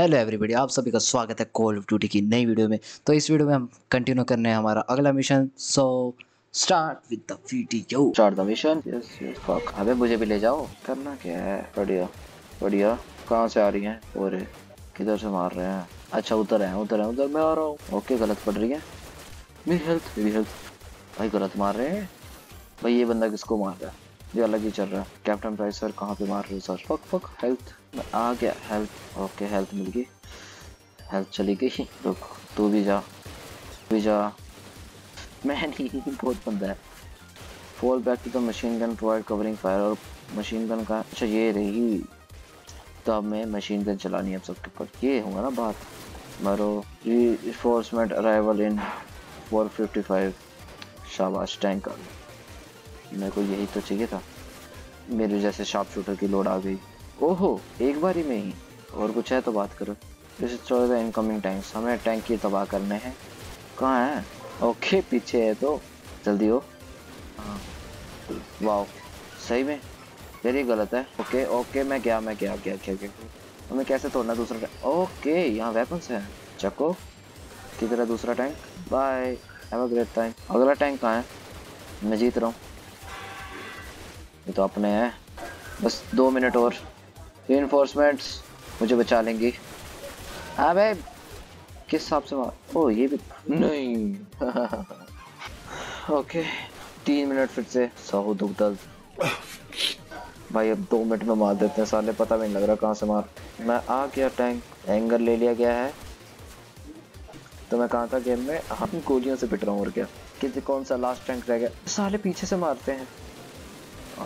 Hello everybody आप सभी का स्वागत है कॉल ऑफ़ ड्यूटी की नई वीडियो में। तो इस वीडियो में हम कंटिन्यू करने हैं हमारा अगला mission so start with the video start the mission yes yes fuck अबे, मुझे भी ले जाओ। करना क्या है? बढ़िया बढ़िया। कहाँ से आ रही हैं? और किधर से मार रहे हैं? अच्छा उधर है उधर है, उधर मैं आ रहा हूँ। ओके, गलत पड़ रही है। मेरी हेल्थ मेरी हेल्थ भाई, गलत मार रहे हैं? भाई, ये बंदा किसको मार रहा है? ये अलग ही चल रहा है। कैप्टन प्राइस सर कहाँ पे मार रहे हो सर फक फक हेल्थ आ गया हेल्थ ओके हेल्थ मिल गई। हेल्थ चली गई, रुक, तू भी जा, तू भी जा। मैं नहीं, बहुत बंदा है। Fall back to the machine gun provide covering fire और मशीन गन का अच्छा ये रही। तो अब मैं मशीन गन चलानी है अब सबके ऊपर। ये होगा ना बात? मारो। रिफोर्समेंट अराइवल इन 455 शाबाश टैंक मेरे को यही तो चाहिए था। मेरे जैसे शार्प शूटर की लोड आ गई। ओहो, एक बारी में ही। और कुछ है तो बात करो। जैसे द इनकमिंग टैंक्स हमें टैंक की तबाह करने हैं। कहाँ है? ओके, पीछे है तो। जल्दी हो। हाँ। वाह सही में। मेरी गलत है। ओके ओके, मैं क्या मैं क्या क्या क्या क्या हमें कैसे तोड़ना दूसरा टैंक ओके, यहाँ वेपन्स है। चको। किधर है दूसरा tank bye have a great time अगला टैंक कहाँ है? मैं जीत रहा हूँ। ये तो अपने हैं। बस दो मिनट और। इन्फोर्समेंट्स मुझे बचा लेंगी। अबे किस हिसाब से मार ओ, ये भी नहीं। ओके तीन मिनट फिर से। सहो दर्द। भाई, अब दो मिनट में मार देते हैं साले, पता भी नहीं लग रहा कहाँ से मार। मैं आ गया टैंक एंगर ले लिया गया है। तो मैं कहा था गेम में हम गोलियों से पिट रहा हूँ और क्या? किसी कौन सा लास्ट टैंक रह गया? साले, पीछे से मारते हैं।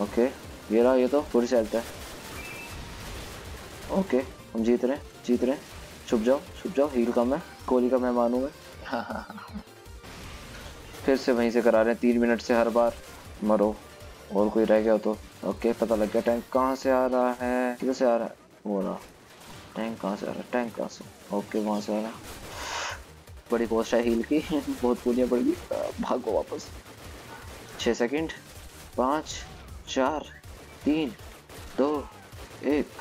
ओके ये रहा, ये तो पूरी चलता है। ओके, हम जीत रहे हैं, जीत रहे छुप जाओ छुप जाओ हील कम है कोहली का मेहमान हूँ मैं। फिर से वहीं से करा रहे हैं, तीन मिनट से हर बार मरो। और कोई रह गया तो ओके, पता लग गया टैंक कहाँ से आ रहा है? किधर से आ रहा है? वो रहा। टैंक कहाँ से आ रहा है? टैंक कहाँ से? ओके, वहाँ से आ रहा है। बड़ी पोस्ट है हील की, बहुत पूलियाँ गई भागो वापस। छः सेकंड पाँच, चार, तीन, दो, एक।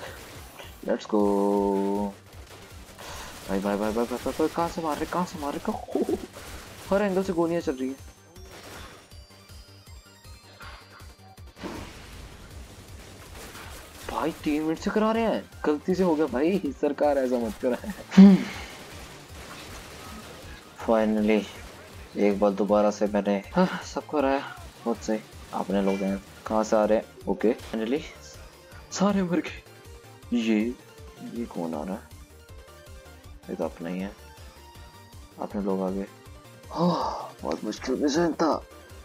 लेट्स गो भाई भाई भाई भाई भाई भाई कहाँ से मार रहे कहाँ से मार रहे? हर एंगल से गोलियाँ चल रही है। भाई तीन मिनट से करा रहे हैं। गलती से हो गया भाई। सरकार ऐसा मत करा। फाइनली एक बार दोबारा से मैंने हाँ, सब कराया बहुत सही। आपने लोग हैं। कहाँ से आ रहे हैं? ओके फाइनली सारे मर गए। ये ये कौन आ रहा है? ये तो अपना ही है। अपने लोग आ गए बहुत मुश्किल मिशन था।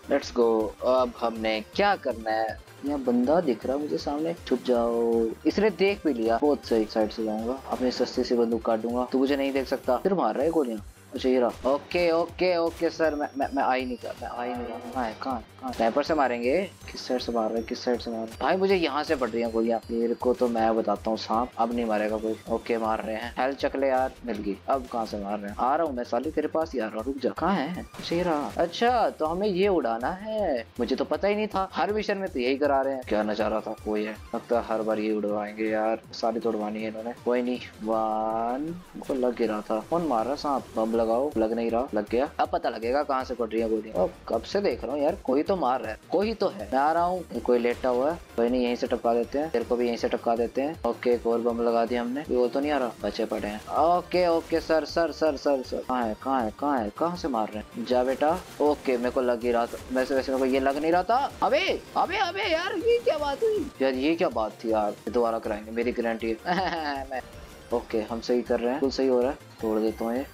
लेट्स गो अब हमने क्या करना है? यहाँ बंदा दिख रहा मुझे सामने। छुप जाओ। इसने देख भी लिया। बहुत सही साइड से जाऊँगा। अपने सस्ते से बंदूक काटूँगा तू तो मुझे नहीं देख सकता। फिर मार रहा है गोलियाँ अच्छा रहा ओके ओके ओके, सर, मैं मैं मैं आ ही नहीं मैं आ ही नहीं रहा है, कहाँ कहाँ? स्नाइपर से मारेंगे। किस साइड से मार रहे किस साइड से मार रहे भाई, मुझे यहाँ से पड़ रही है गोलियाँ। मेरे को तो मैं बताता हूँ, सांप अब नहीं मारेगा कोई। ओके, मार रहे हैं। हेल्थ चकले यार, मिल गई। अब कहाँ से मार रहे हैं? आ रहा हूँ मैं, साली, तेरे पास हूँ रुक जा। कहाँ है? ये अच्छा तो हमें ये उड़ाना है। मुझे तो पता ही नहीं था। हर मिशन में तो यही करा रहे हैं। क्या नज़ारा था, कोई है? लगता है हर बार ये उड़वाएँगे यार। सारी तो उड़वानी है इन्होंने। कोई नहीं। वन को लग गिरा था। कौन मार रहा सांप? लगाओ, लग नहीं रहा, लग गया। अब पता लगेगा कहाँ से पड़ रही है गोली कब से देख रहा हूँ यार, कोई तो मार रहा है, कोई तो है। मैं आ रहा हूँ कोई लेटा हुआ है, कोई नहीं, यहीं से टपका देते हैं। तेरे को भी यहीं से टपका देते हैं। ओके, एक और बम लगा दिया हमने। वो तो नहीं आ रहा, बचे पड़े हैं। Okay okay, sir sir sir sir sir. कहाँ है कहाँ है कहाँ है, कहाँ से मार रहे हैं? जा बेटा। ओके, मेरे को लग ही रहा था। वैसे वैसे मेरे को ये लग नहीं रहा था। अबे अबे अबे यार, ये क्या बात हुई? यार, ये क्या बात थी यार? दोबारा कराएँगे, मेरी गारंटी है। ओके, हम सही कर रहे हैं, बिल्कुल सही हो रहा है। तोड़ देता हूँ ये।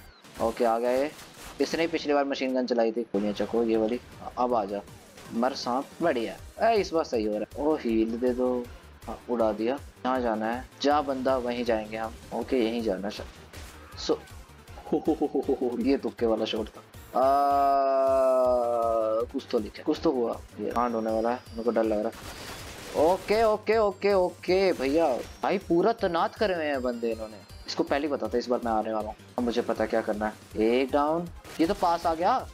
ओके आ गया ये। इसने पिछली बार मशीन गन चलाई थी। गोलियाँ चको ये वाली। अब आ जा। मर सांप बढ़िया। इस बार सही हो रहा है। ओ हील दे दो। हाँ, उड़ा दिया। जहाँ जाना है। जहाँ बंदा वहीं जाएँगे हम। ओके यहीं जाना शायद सो हो हो हो हो हो ये तुक्के वाला शॉट था। कुछ तो लिखा कुछ तो हुआ। ये कांड होने वाला है। मेरे को डर लग रहा है। ओके ओके ओके ओके भैया। भाई पूरा तनात करे हुए हैं बंदे इन्होंने। इसको पहले पता था इस बार मैं आने वाला हूँ। मुझे पता क्या करना है। एक डाउन ये तो पास आ गया।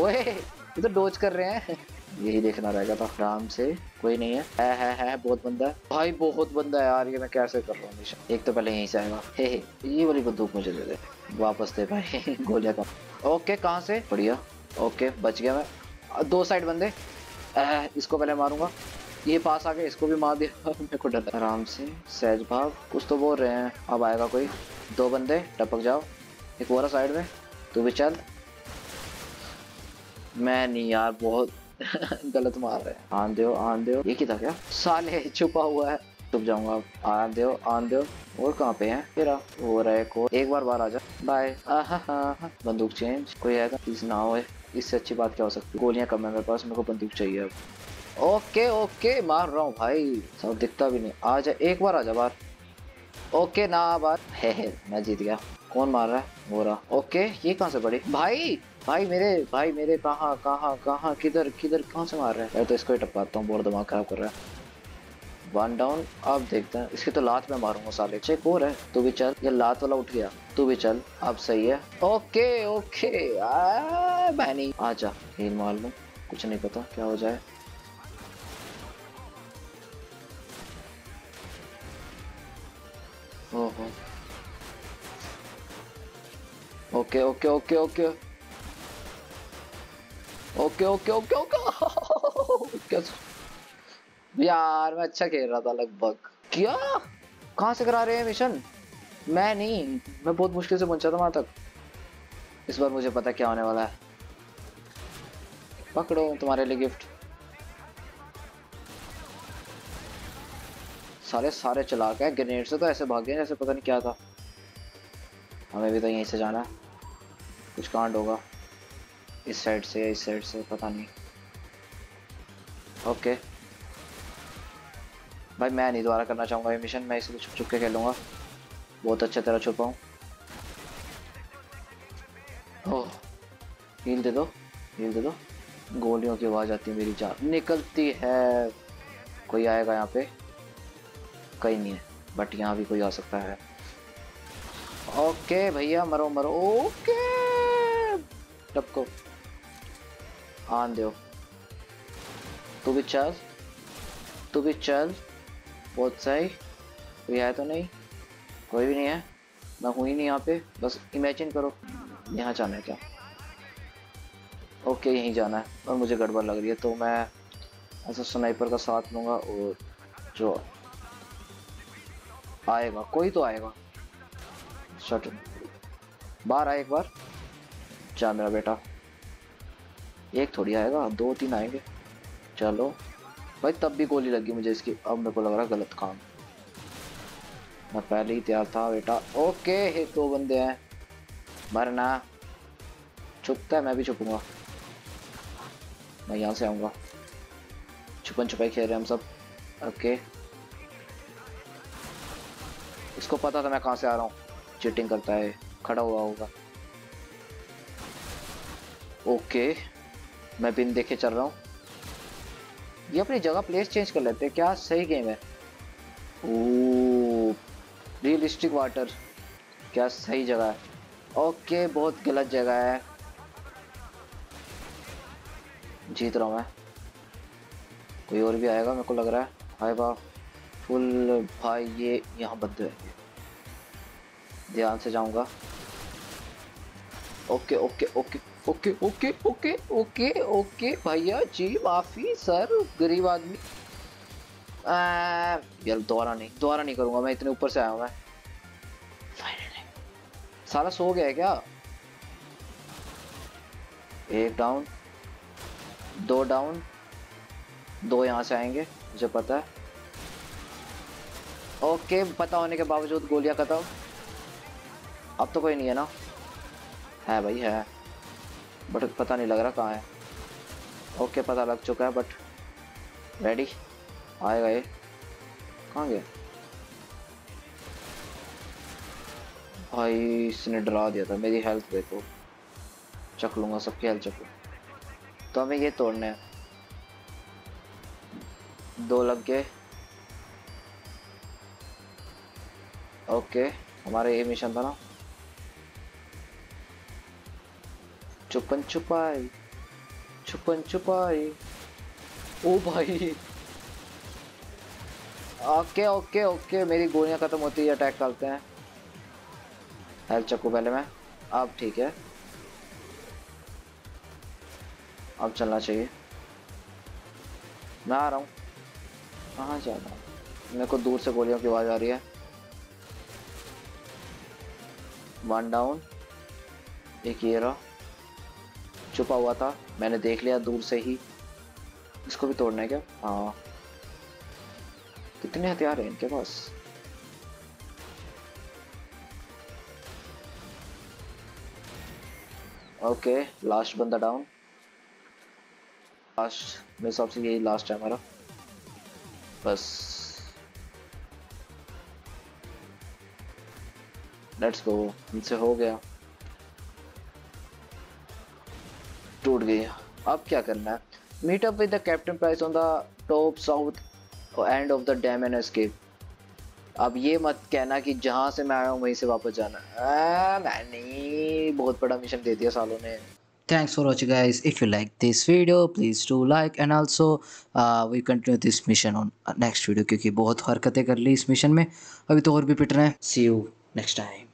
ओए, ये तो डोज कर रहे हैं। यही देखना रहेगा था आराम से। कोई नहीं है। है है है, बहुत बंदा है। भाई, बहुत बंदा है यार, ये मैं कैसे कर रहा हूँ एक तो पहले यहीं से आएगा। हे हे, ये वाली बंदूक मुझे दे दे। वापस दे भाई, गोलियाँ कम ओके, कहाँ से? बढ़िया। ओके, बच गया मैं। दो साइड बंदे। इसको पहले मारूँगा। ये पास आ गया इसको भी मार दिया। मेरे को डर आराम से। सहज भाव। कुछ तो बोल रहे हैं। अब आएगा कोई। दो बंदे। टपक जाओ। एक और साइड में। तू भी चल। मैं नहीं यार, बहुत गलत मार रहे हैं। आन दो आन दो। ये क्या क्या साले, छुपा हुआ है। छुप जाऊँगा अब। आन दो आन दो। और कहाँ पे है? फिर हो रहा को एक बार बाहर आ जा। बाय बंदूक चेंज कोई आएगा? प्लीज़ ना हो इससे अच्छी बात क्या हो सकती है? गोलियाँ कम है मेरे पास। मेरे को बंदूक चाहिए अब। ओके ओके मार रहा हूँ भाई। सब दिखता भी नहीं। आ जा एक बार आ जा बाहर। ओके ना बार है, है मैं जीत गया। कौन मार रहा है? वो रहा। ओके ये कहाँ से पड़ी भाई भाई मेरे भाई मेरे कहाँ कहाँ कहाँ किधर किधर कहाँ से मार रहे हैं? मैं तो इसको ही टपकाता हूँ बहुत दिमाग खराब कर रहा है। वन डाउन अब देखते हैं। इसकी तो लात में मारूँगा साले। चेक रहा है। तू भी चल। ये लात वाला उठ गया। तू भी चल। अब सही है। Okay okay. आ जा। हील मार लूँ। कुछ नहीं पता। क्या हो जाए? Okay okay okay okay okay okay okay okay यार, मैं अच्छा खेल रहा था लगभग। क्या? कहाँ से करा रहे हैं मिशन? मैं नहीं। मैं बहुत मुश्किल से पहुँचा था वहाँ तक। इस बार मुझे पता क्या होने वाला है। पकड़ो तुम्हारे लिए गिफ्ट। सारे सारे चला के ग्रेनेड से तो ऐसे भाग भागे जैसे पता नहीं क्या था। हमें भी तो यहीं से जाना है। कुछ कांड होगा। इस साइड से या इस साइड से, पता नहीं। ओके भाई मैं नहीं दोबारा करना चाहूँगा ये मिशन मैं इसलिए छुप छुप के खेलूँगा। बहुत अच्छे तरह छुपा हूँ। ओह हील दे दो। हील दे दो। गोलियों की आवाज़ आती है मेरी जान निकलती है। कोई आएगा यहाँ पे? कहीं नहीं है बट यहाँ भी कोई आ सकता है। ओके भैया, मरो मरो। ओके टपको आन दो। तू भी चल। तू भी चल। बहुत सही। कोई है तो नहीं। कोई भी नहीं है। मैं हूँ ही नहीं यहाँ पे। बस इमेजिन करो, यहाँ जाना है क्या? ओके यहीं जाना है। और मुझे गड़बड़ लग रही है तो मैं ऐसा स्नाइपर का साथ लूँगा और जो आएगा, कोई तो आएगा। शट बाहर आए एक बार। जा मेरा बेटा। एक थोड़ी आएगा, दो तीन आएँगे। चलो। भाई, तब भी गोली लगी मुझे इसकी। अब मेरे को लग रहा गलत काम। मैं पहले ही तैयार था, बेटा। ओके हे दो बंदे हैं। मरना। छुपता है, मैं भी छुपूँगा। मैं यहाँ से आऊँगा। छुपन छुपाई खेल रहे हैं हम सब। ओके। इसको पता था मैं कहाँ से आ रहा हूँ। चीटिंग करता है, खड़ा हुआ होगा। ओके मैं बिन देखे चल रहा हूँ। ये अपनी जगह प्लेस चेंज कर लेते हैं, क्या सही गेम है? रियलिस्टिक वाटर क्या सही जगह है। ओके बहुत गलत जगह है। जीत रहा हूँ मैं। कोई और भी आएगा मेरे को लग रहा है? हाय वाह, फुल भाई, ये यहाँ बंद है। ध्यान से जाऊँगा okay okay okay okay okay okay okay okay भैया जी माफ़ी सर गरीब आदमी यार दोबारा नहीं दोबारा नहीं करूँगा मैं इतने ऊपर से आया हूँ मैं सारा सो गया है क्या एक डाउन दो डाउन दो यहाँ से आएँगे मुझे पता है ओके पता होने के बावजूद गोलियाँ खत्म अब तो कोई नहीं है ना। है भाई, है। बट पता नहीं लग रहा कहाँ है। ओके पता लग चुका है बट रेडी आएगा ये। कहाँ गया? भाई, इसने डरा दिया था। मेरी हेल्थ देखो। चख लूँगा, सबकी हेल्थ लूँ तो हमें ये तोड़ने हैं। दो लग गए। ओके हमारा ये मिशन था ना। छुपन छुपाई छुपन छुपाई ओ भाई। ओके ओके ओके, मेरी गोलियाँ खत्म होती है अटैक करते हैं। हेल्थ चक्कू पहले मैं। अब ठीक है। अब चलना चाहिए। मैं आ रहा हूँ। कहाँ जा रहा हूँ? मेरे को दूर से गोलियों की आवाज़ आ रही है। वन डाउन एक ये रहा। छुपा हुआ था। मैंने देख लिया दूर से ही। इसको भी तोड़ना है क्या? हाँ। कितने हथियार हैं इनके पास? ओके, लास्ट बंदा डाउन लास्ट, मेरे हिसाब से यही लास्ट है हमारा। बस। लेट्स गो इनसे हो गया। टूट गई अब क्या करना है? Meet up with the captain Price on the top south end of the dam and escape अब ये मत कहना कि जहाँ से मैं आया हूँ वहीं से वापस जाना आ, मैंने बहुत बड़ा मिशन दे दिया सालों ने। Thanks for watching guys. If you like this video please do like and also uh, we continue this mission on next video क्योंकि बहुत हरकतें कर ली इस मिशन में। अभी तो और भी पिटना है। See you next time.